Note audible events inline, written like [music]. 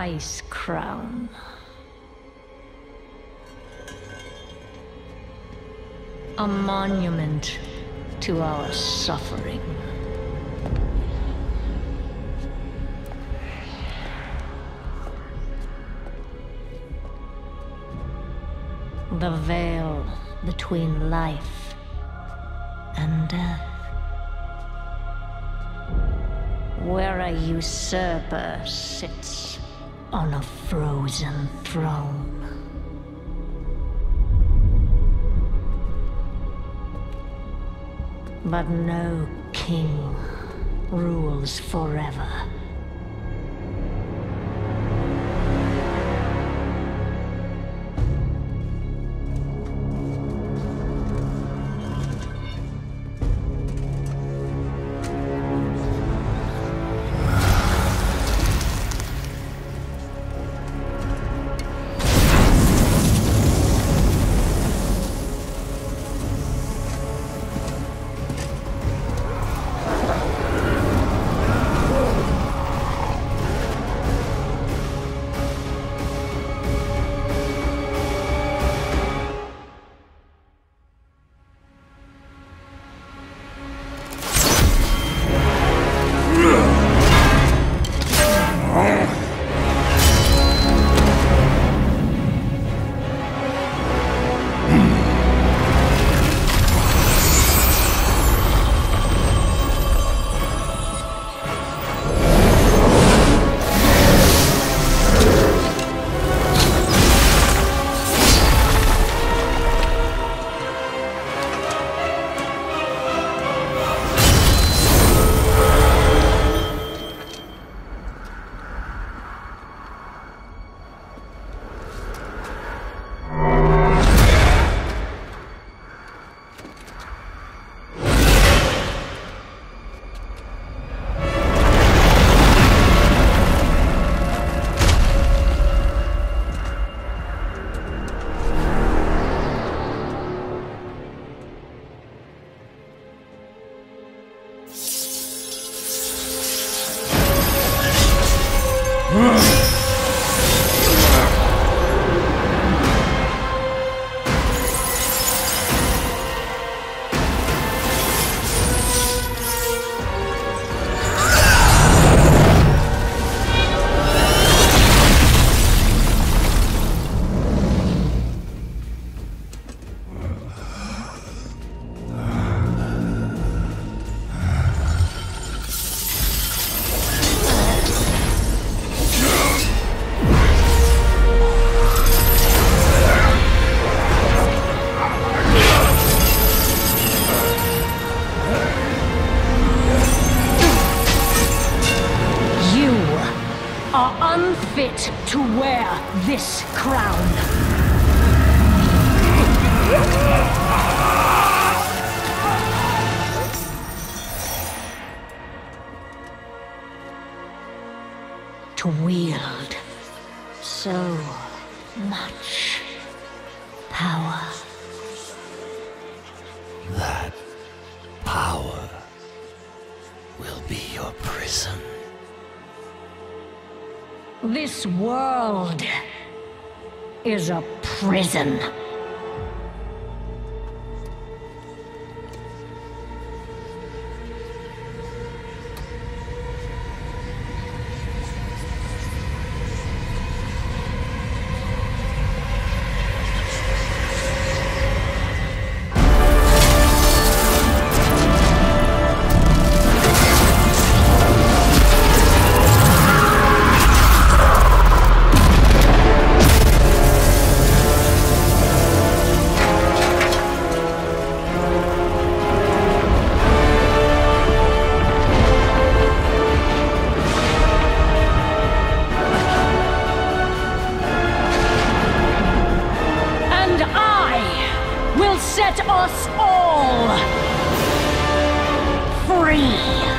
Icecrown. A monument to our suffering. The veil between life and death. Where a usurper sits on a frozen throne. But no king rules forever. You [gasps] [gasps] [gasps] [laughs] unfit to wear this crown. To wield so much power. That power will be your prison. This world is a prison. Free.